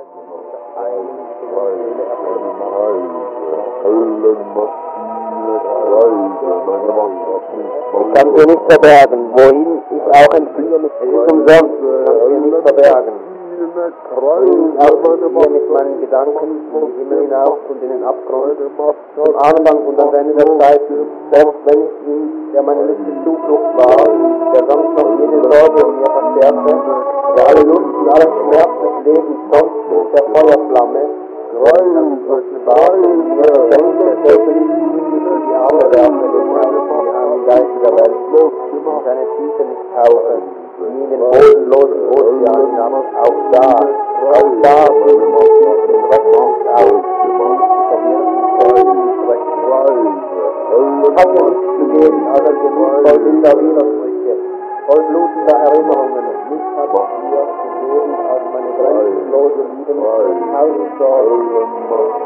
Ich kann dir nicht verbergen, wohin ich auch entfliehe, mit, umsonst, ich kann dir nicht verbergen. Auch hier mit meinen Gedanken in den Himmel hinauf und in den Abgrund, zum Anfang und ans Ende der Zeiten, selbst wenn ich ihn, der meine letzte Zuflucht war, der sonst noch jede Sorge in mir verstärkte, der alle Lust und allen Schmerz des Lebens sonst mit der Feuerflamme, offenbart und schenkt, der ich ihn in die Arme werfe, den Herrn, die armen Geister der Welt, in seine Tiefe nicht tauchen, nie in den bodenlosen Ozean hinab, auch da, auch da bin ich den Dreck nicht aus, es hat mir nichts gegeben, als ein Gemüt voll wilder Widersprüche, voll blutender Erinnerungen, und nichts hat es mir gegeben, als meine grenzenlose Liebe mit tausend Sorgen,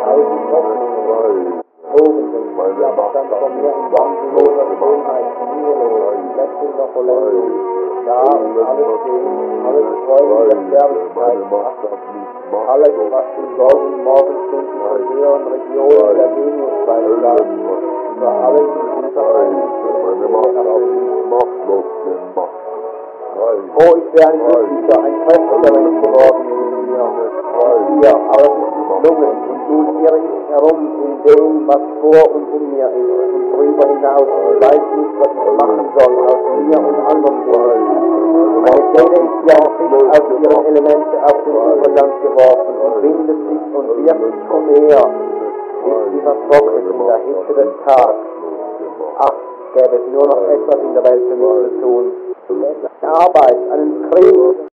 tausend Hoffnungen, Tobenden, die Abstand von mir in wandelloser Schönheit, mühelos, lächelnder Vollendung, da und alles sehen, alles Träumen der Sterblichkeit, alles, was die Sorgen Morgenstunden von höheren Regionen der Geniusweise lag, über alles in dieser Oh, ich wäre ein Glücklicher, ein kräftiger Mensch geworden in mir. Hier, aber es ist nicht gelungen. Ich herum in dem, was vor und in mir ist und darüber hinaus und weiß nicht, was ich machen soll aus mir und anderen Dingen. Meine Seele ist wie ein Fisch aus ihren Elemente auf den Übergang geworfen und windet sich und wirft sich umher, bis sie vertrocknet in der Hitze des Tages. Ach, gäbe es nur noch etwas in der Welt für mich zu tun. Arbeit, einen Krieg.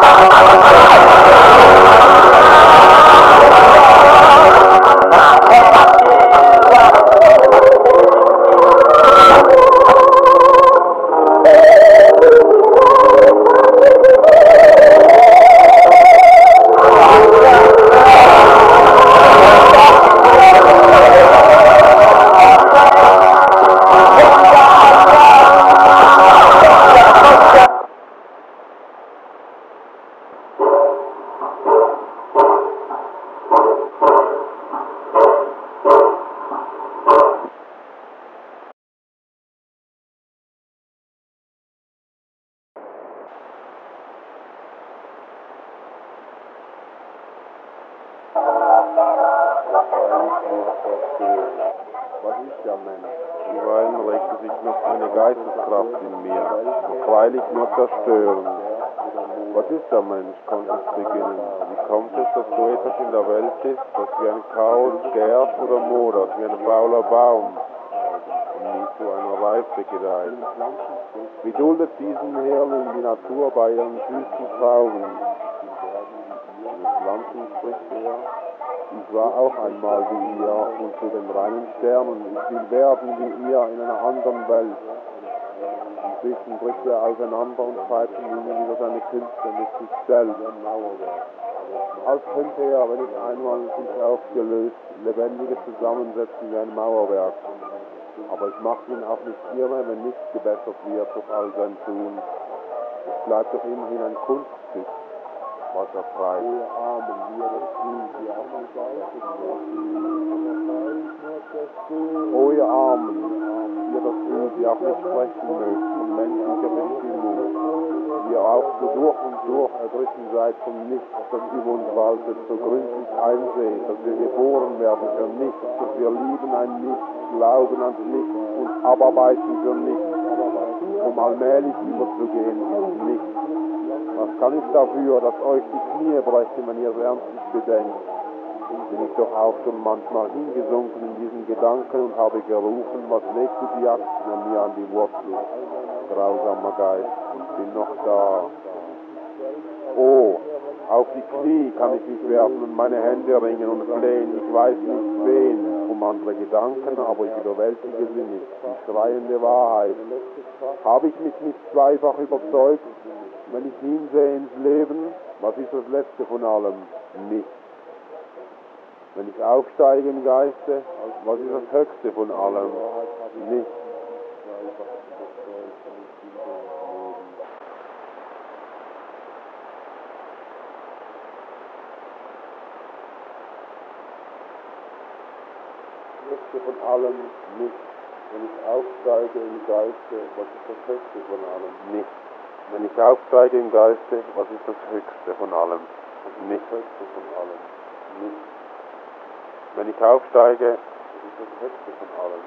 Männer? Zuweilen regte sich noch eine Geisteskraft in mir, freilich nur zerstörend. Was ist der Mensch, konnte es beginnen. Wie kommt es, dass so etwas in der Welt ist, das wie ein Chaos gärt oder modert, wie ein fauler Baum und nie zu einer Reife gedeiht? Wie duldet diesen Herrling die Natur bei ihren süßen Trauben? Mit Pflanzen spricht er, ich war auch einmal wie ihr zu den reinen Sternen. Ich will werden wie ihr in einer anderen Welt. Inzwischen bricht er auseinander und treibt nun wieder seine Künste mit sich selbst. Als könnte er, wenn es einmal sich aufgelöst, lebendige zusammensetzen wie ein Mauerwerk. Aber es macht ihn auch nicht irre, wenn nichts gebessert wird durch all sein Tun. Es bleibt doch immerhin ein Kunststück, was er treibt. O ihr Armen, ihr das Blut, die auch nicht sprechen mögt von menschlicher Bestimmung, die ihr auch so durch und durch erdrücken seid vom Nichts, das über uns waltet, so gründlich einseht, dass wir geboren werden für nichts, dass wir lieben ein Nichts, glauben an nichts und abarbeiten für nichts, um allmählich überzugehen ins Nichts. Was kann ich dafür, dass euch die Knie brechen, wenn ihr es ernstlich bedenkt? Bin ich doch auch schon manchmal hingesunken in diesen Gedanken und habe gerufen, was legst du die Axt mir an die Wurzel, grausamer Geist, und bin noch da. Oh, auf die Knie kann ich mich werfen und meine Hände ringen und flehen, ich weiß nicht wen, um andere Gedanken, aber ich überwältige sie nicht, die schreiende Wahrheit. Habe ich mich nicht zweifach überzeugt, wenn ich hinsehe ins Leben, was ist das Letzte von allem? Nichts. Wenn ich aufsteige im Geiste, was ist das Höchste von allem? Nichts. Höchste von allem nichts. Wenn ich aufsteige im Geiste, was ist das Höchste von allem? Nichts. Wenn ich aufsteige im Geiste, was ist das Höchste von allem? Nichts. Höchste von allem. Nichts. Wenn ich aufsteige, was ist das Höchste von allem?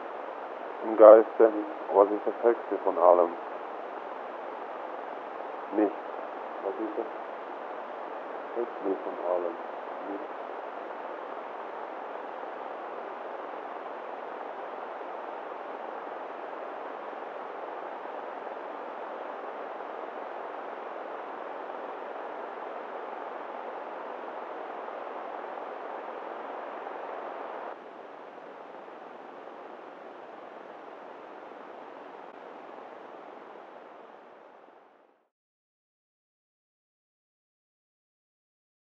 Im Geiste, was ist das Höchste von allem? Nichts. Was ist das Höchste von allem? Nichts.